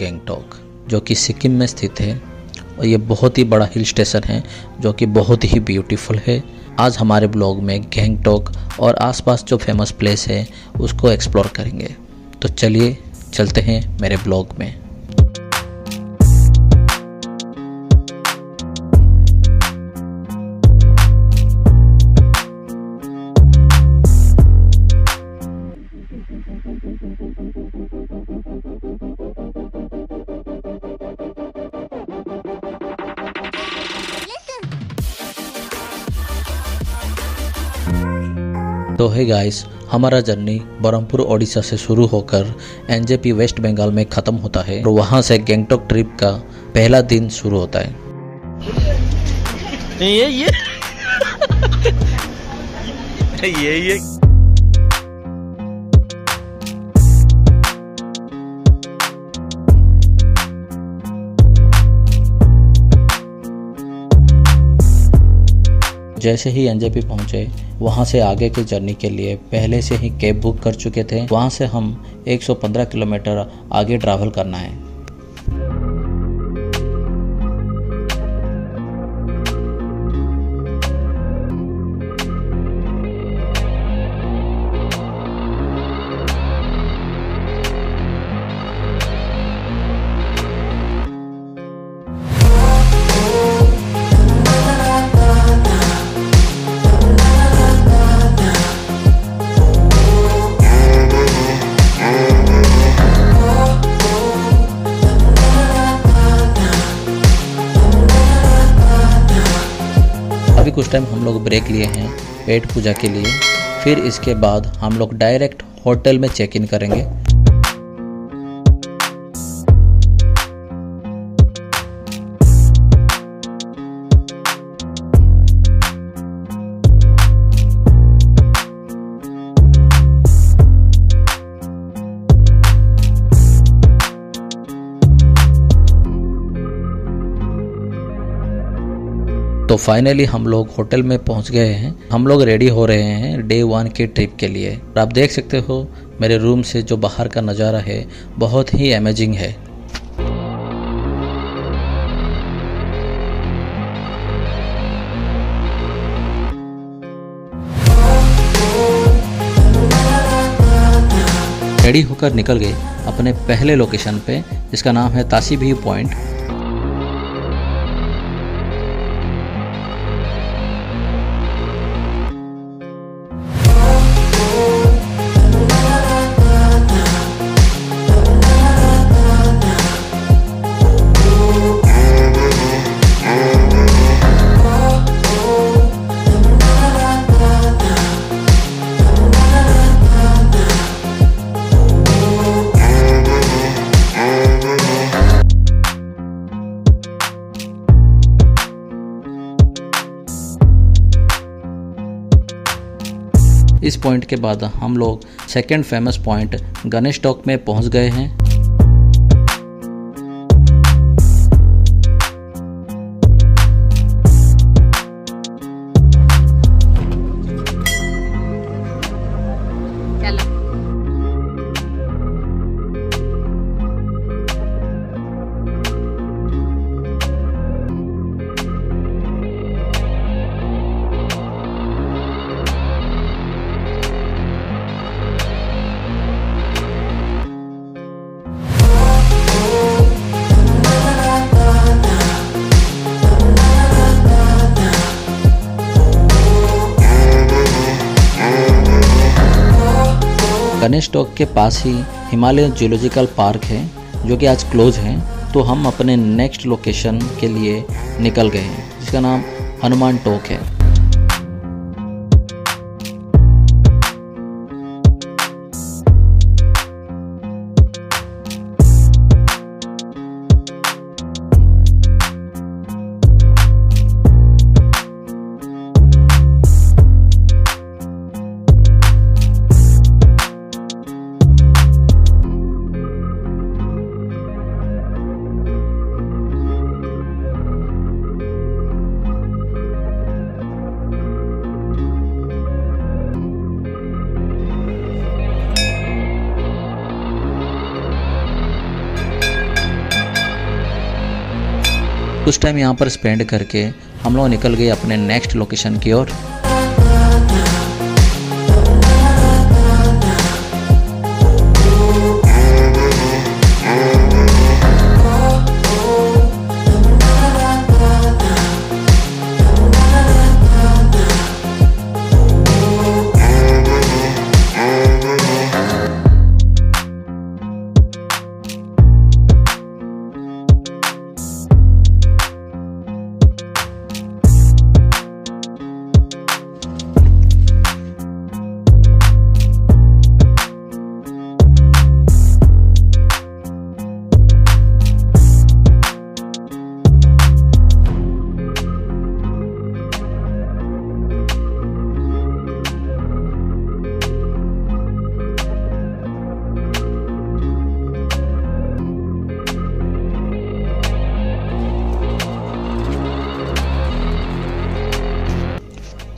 गैंगटॉक जो कि सिक्किम में स्थित है, और ये बहुत ही बड़ा हिल स्टेशन है, जो कि बहुत ही ब्यूटीफुल है। आज हमारे ब्लॉग में गैंगटोक और आसपास जो फ़ेमस प्लेस है, उसको एक्सप्लोर करेंगे। तो चलिए, चलते हैं मेरे ब्लॉग में। तो है गाइस हमारा जर्नी ब्रह्मपुर ओडिशा से शुरू होकर एनजेपी वेस्ट बंगाल में ख़त्म होता है। और वहाँ से गैंगटॉक ट्रिप का पहला दिन शुरू होता है। ये ये। ये ये। जैसे ही एनजेपी पहुँचे, वहाँ से आगे की जर्नी के लिए पहले से ही कैब बुक कर चुके थे। वहाँ से हम 115 किलोमीटर आगे ट्रैवल करना है। कुछ टाइम हम लोग ब्रेक लिए हैं, पेट पूजा के लिए। फिर इसके बाद हम लोग डायरेक्ट होटल में चेक इन करेंगे। तो फाइनली हम लोग होटल में पहुँच गए हैं। हम लोग रेडी हो रहे हैं डे वन के ट्रिप के लिए। आप देख सकते हो, मेरे रूम से जो बाहर का नज़ारा है, बहुत ही अमेजिंग है। रेडी होकर निकल गए अपने पहले लोकेशन पे, जिसका नाम है तासी भी पॉइंट पॉइंट के बाद हम लोग second famous point Ganesh Tok में पहुँच गए हैं। गणेश टॉक के पास ही हिमालय जूलॉजिकल पार्क है, जो कि आज क्लोज है तो हम अपने नेक्स्ट लोकेशन के लिए निकल गए हैं, जिसका नाम हनुमान टॉक है। कुछ टाइम यहाँ पर स्पेंड करके हम लोग निकल गए अपने नेक्स्ट लोकेशन की ओर।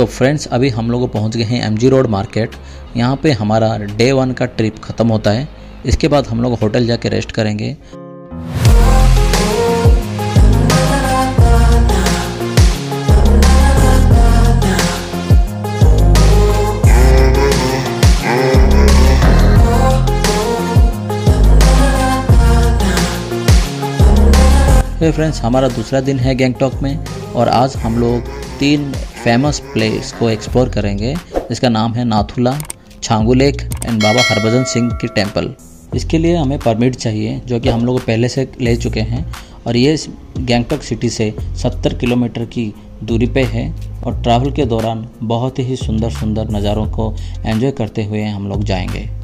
तो फ्रेंड्स अभी हम लोग पहुँच गए हैं एमजी रोड मार्केट यहाँ पे हमारा डे वन का ट्रिप ख़त्म होता है। इसके बाद हम लोग होटल जाके रेस्ट करेंगे। फ्रेंड्स हमारा दूसरा दिन है गैंगटॉक में और आज हम लोग तीन फ़ेमस प्लेस को एक्सप्लोर करेंगे, जिसका नाम है नाथुला, छांगू लेक एंड बाबा हरभजन सिंह की टेंपल इसके लिए हमें परमिट चाहिए, जो कि हम लोग पहले से ले चुके हैं, और ये गैंगटॉक सिटी से 70 किलोमीटर की दूरी पे है, और ट्रैवल के दौरान बहुत ही सुंदर सुंदर नज़ारों को एंजॉय करते हुए हम लोग जाएँगे।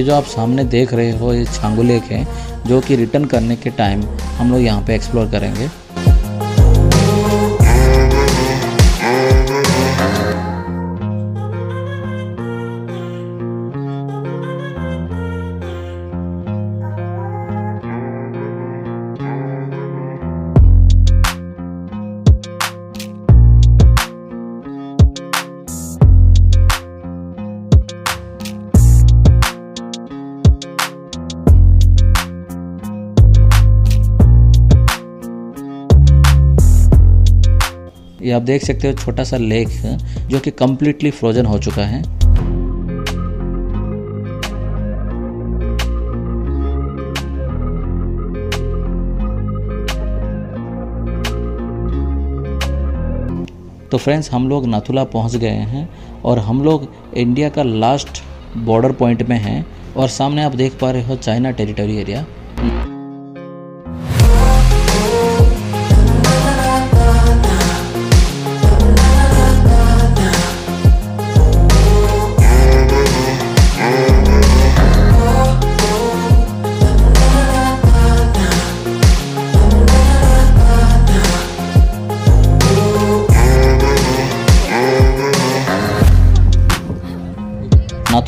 ये जो आप सामने देख रहे हो, ये छांगू लेक है, जो कि रिटर्न करने के टाइम हम लोग यहाँ पे एक्सप्लोर करेंगे। ये आप देख सकते हो छोटा सा लेक जो कि कम्प्लीटली फ्रोजन हो चुका है। तो फ्रेंड्स हम लोग नाथुला पहुँच गए हैं और हम लोग इंडिया का लास्ट बॉर्डर पॉइंट में हैं और सामने आप देख पा रहे हो चाइना टेरिटरी एरिया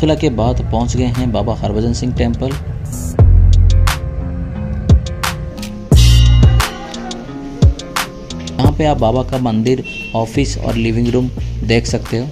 नाथुला के बाद पहुँच गए हैं बाबा हरभजन सिंह टेंपल यहाँ पे आप बाबा का मंदिर, ऑफ़िस और लिविंग रूम देख सकते हो।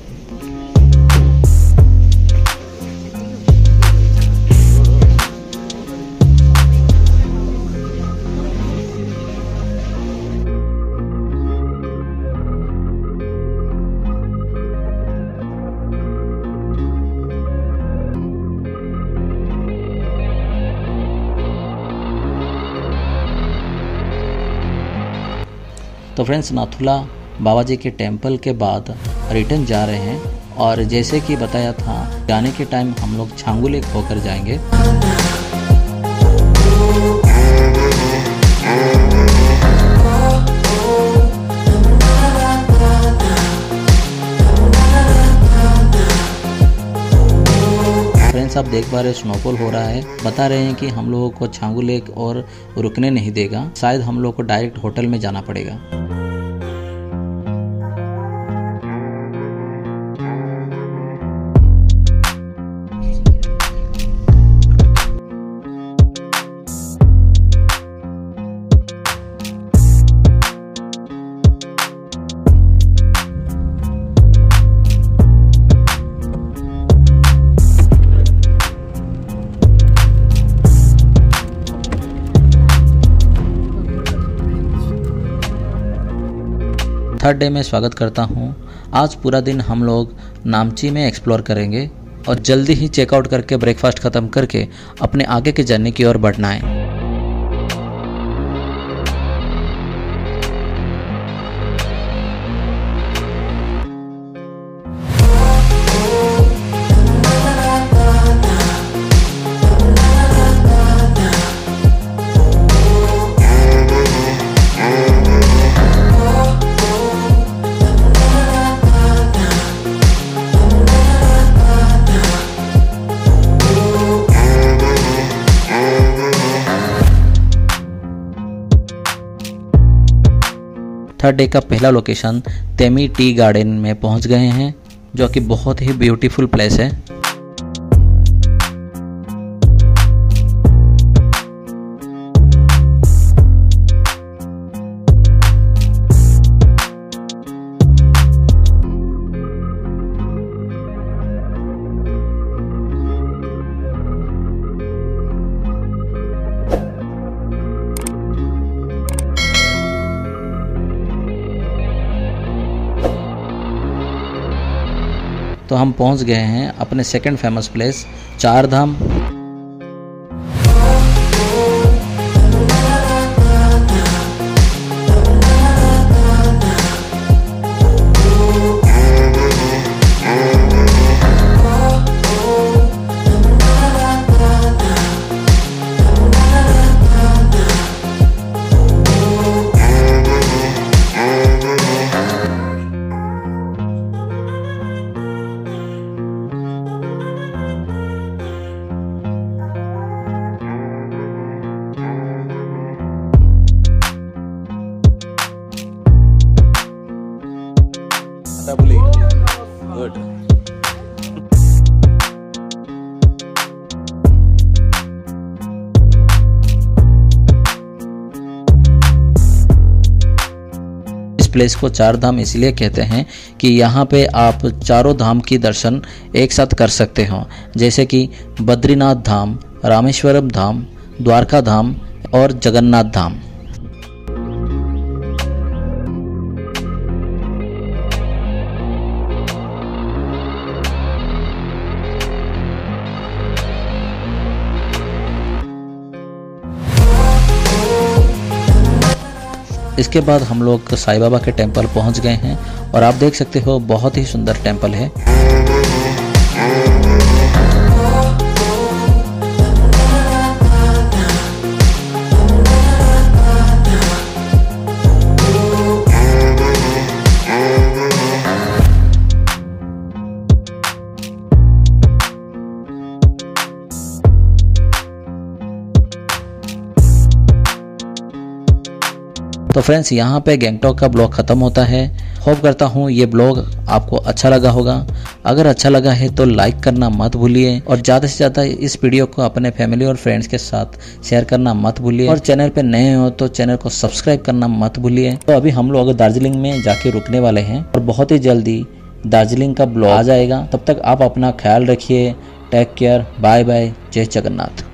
तो फ्रेंड्स नाथुला बाबा जी के टेंपल के बाद रिटर्न जा रहे हैं और जैसे कि बताया था, जाने के टाइम हम लोग छांगू लेक होकर जाएँगे। आप देख पा रहे स्नोफॉल हो रहा है। बता रहे हैं कि हम लोगों को छांगू लेक और रुकने नहीं देगा। शायद हम लोग को डायरेक्ट होटल में जाना पड़ेगा। थर्ड डे में स्वागत करता हूँ। आज पूरा दिन हम लोग नामची में एक्सप्लोर करेंगे और जल्दी ही चेकआउट करके ब्रेकफास्ट ख़त्म करके अपने आगे की जर्नी की ओर बढ़ना है। थर्ड डे का पहला लोकेशन तेमी टी गार्डन में पहुँच गए हैं, जो कि बहुत ही ब्यूटीफुल प्लेस है। तो हम पहुँच गए हैं अपने सेकंड फ़ेमस प्लेस चार धाम प्लेस को चार धाम इसलिए कहते हैं कि यहाँ पे आप चारों धाम की दर्शन एक साथ कर सकते हो। जैसे कि बद्रीनाथ धाम, रामेश्वरम धाम, द्वारका धाम और जगन्नाथ धाम। इसके बाद हम लोग साई बाबा के टेंपल पहुँच गए हैं और आप देख सकते हो, बहुत ही सुंदर टेंपल है। तो फ्रेंड्स यहाँ पे गैंगटॉक का ब्लॉग ख़त्म होता है। होप करता हूँ ये ब्लॉग आपको अच्छा लगा होगा। अगर अच्छा लगा है तो लाइक करना मत भूलिए और ज़्यादा से ज़्यादा इस वीडियो को अपने फैमिली और फ्रेंड्स के साथ शेयर करना मत भूलिए। और चैनल पे नए हो तो चैनल को सब्सक्राइब करना मत भूलिए। तो अभी हम लोग दार्जिलिंग में जाके रुकने वाले हैं और बहुत ही जल्दी दार्जिलिंग का ब्लॉग आ जाएगा। तब तक आप अपना ख्याल रखिए। टेक केयर बाय बाय जय जगन्नाथ।